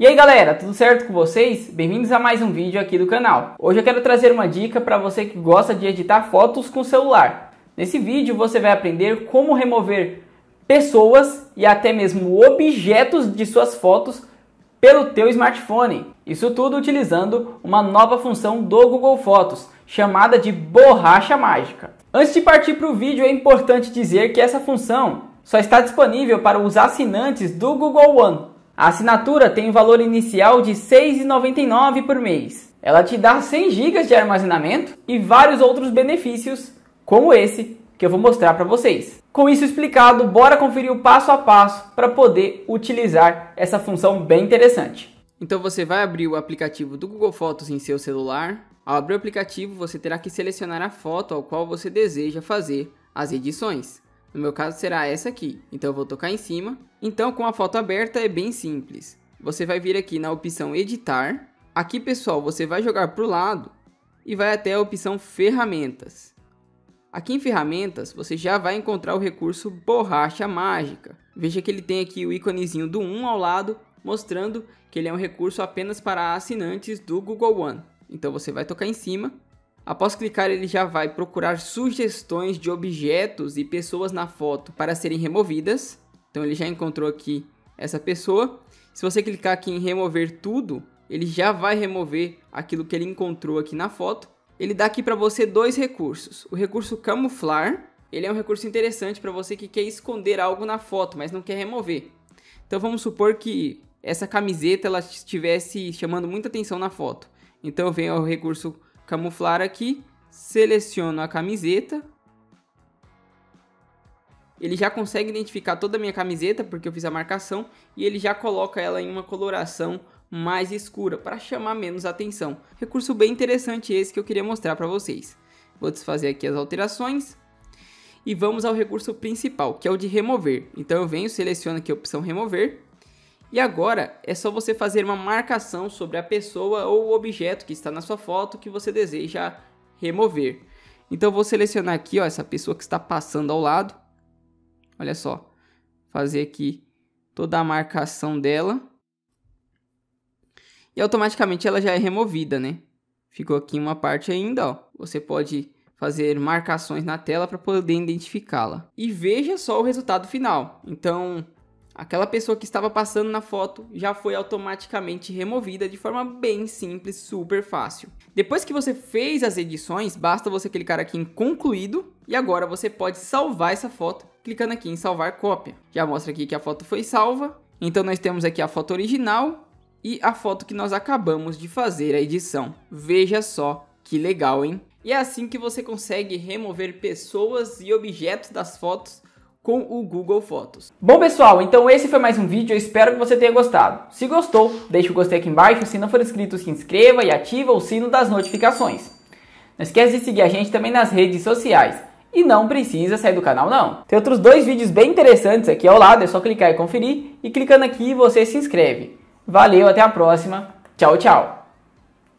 E aí galera, tudo certo com vocês? Bem-vindos a mais um vídeo aqui do canal. Hoje eu quero trazer uma dica para você que gosta de editar fotos com celular. Nesse vídeo você vai aprender como remover pessoas e até mesmo objetos de suas fotos pelo teu smartphone. Isso tudo utilizando uma nova função do Google Fotos, chamada de borracha mágica. Antes de partir para o vídeo, é importante dizer que essa função só está disponível para os assinantes do Google One. A assinatura tem um valor inicial de R$ 6,99 por mês. Ela te dá 100 GB de armazenamento e vários outros benefícios, como esse que eu vou mostrar para vocês. Com isso explicado, bora conferir o passo a passo para poder utilizar essa função bem interessante. Então você vai abrir o aplicativo do Google Fotos em seu celular. Ao abrir o aplicativo, você terá que selecionar a foto ao qual você deseja fazer as edições. No meu caso será essa aqui, então eu vou tocar em cima. Então com a foto aberta é bem simples. Você vai vir aqui na opção editar. Aqui pessoal, você vai jogar para o lado e vai até a opção ferramentas. Aqui em ferramentas, você já vai encontrar o recurso borracha mágica. Veja que ele tem aqui o íconezinho do 1 ao lado, mostrando que ele é um recurso apenas para assinantes do Google One. Então você vai tocar em cima Após clicar, ele já vai procurar sugestões de objetos e pessoas na foto para serem removidas. Então ele já encontrou aqui essa pessoa. Se você clicar aqui em remover tudo, ele já vai remover aquilo que ele encontrou aqui na foto. Ele dá aqui para você dois recursos. O recurso camuflar, ele é um recurso interessante para você que quer esconder algo na foto, mas não quer remover. Então vamos supor que essa camiseta ela estivesse chamando muita atenção na foto. Então vem o recurso camuflar aqui, seleciono a camiseta. Ele já consegue identificar toda a minha camiseta porque eu fiz a marcação e ele já coloca ela em uma coloração mais escura para chamar menos atenção. Recurso bem interessante esse que eu queria mostrar para vocês. Vou desfazer aqui as alterações e vamos ao recurso principal, que é o de remover. Então eu venho, seleciono aqui a opção remover e agora é só você fazer uma marcação sobre a pessoa ou o objeto que está na sua foto que você deseja remover. Então vou selecionar aqui, ó, essa pessoa que está passando ao lado. Olha só, fazer aqui toda a marcação dela. E automaticamente ela já é removida, né? Ficou aqui uma parte ainda, ó. Você pode fazer marcações na tela para poder identificá-la. E veja só o resultado final. Então, aquela pessoa que estava passando na foto já foi automaticamente removida de forma bem simples, super fácil. Depois que você fez as edições, basta você clicar aqui em concluído e agora você pode salvar essa foto clicando aqui em salvar cópia. Já mostra aqui que a foto foi salva. Então nós temos aqui a foto original e a foto que nós acabamos de fazer a edição. Veja só que legal, hein? E é assim que você consegue remover pessoas e objetos das fotos com o Google Fotos. Bom pessoal, então esse foi mais um vídeo, eu espero que você tenha gostado. Se gostou, deixe o gostei aqui embaixo, se não for inscrito se inscreva e ativa o sino das notificações. Não esquece de seguir a gente também nas redes sociais. E não precisa sair do canal não. Tem outros dois vídeos bem interessantes aqui ao lado, é só clicar e conferir. E clicando aqui você se inscreve. Valeu, até a próxima. Tchau, tchau.